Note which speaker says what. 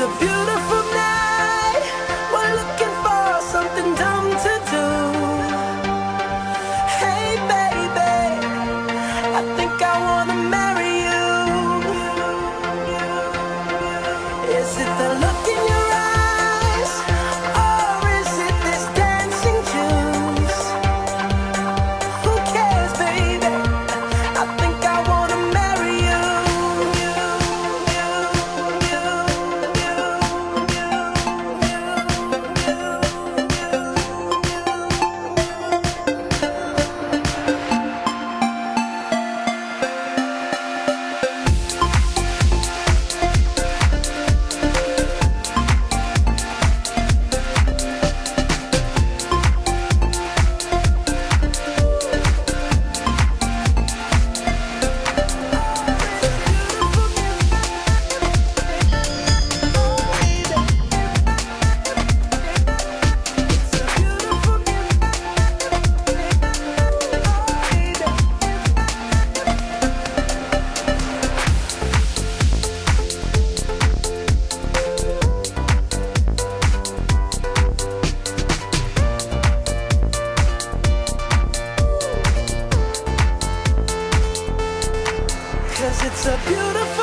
Speaker 1: a beautiful night. We're looking for something dumb to do. Hey, baby, I think I wanna marry you. Is it the look it's a beautiful